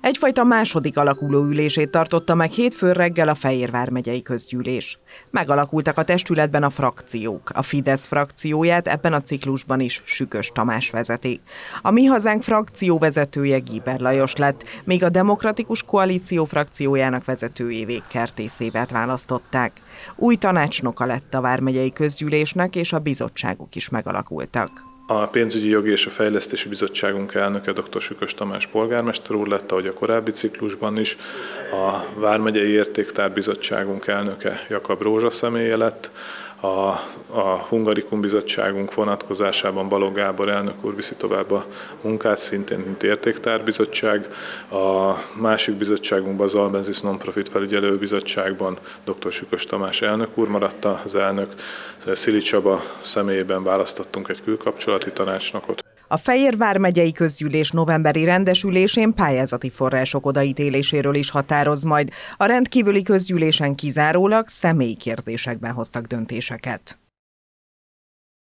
Egyfajta második alakuló ülését tartotta meg hétfőn reggel a Fehérvár megyei közgyűlés. Megalakultak a testületben a frakciók. A Fidesz frakcióját ebben a ciklusban is Sükös Tamás vezeti. A Mi Hazánk frakció vezetője Giber Lajos lett, még a Demokratikus Koalíció frakciójának vezetőjévé Kertészévet választották. Új tanácsnoka lett a Vármegyei közgyűlésnek, és a bizottságok is megalakultak. A pénzügyi jogi és a fejlesztési bizottságunk elnöke dr. Sükös Tamás polgármester úr lett, ahogy a korábbi ciklusban is. A Vármegyei Értéktár Bizottságunk elnöke Jakab Rózsa személye lett. A, a Hungarikum Bizottságunk vonatkozásában Balog Gábor elnök úr viszi tovább a munkát, szintén mint Értéktárbizottság. A másik bizottságunkban, az Albenzis Nonprofit Felügyelő Bizottságban dr. Sükös Tamás elnök úr maradt az elnök. Szili Csaba személyében választottunk egy külkapcsolati tanácsnokot. A Fehérvár megyei közgyűlés novemberi rendesülésén pályázati források odaítéléséről is határoz majd. A rendkívüli közgyűlésen kizárólag személyi kérdésekben hoztak döntéseket.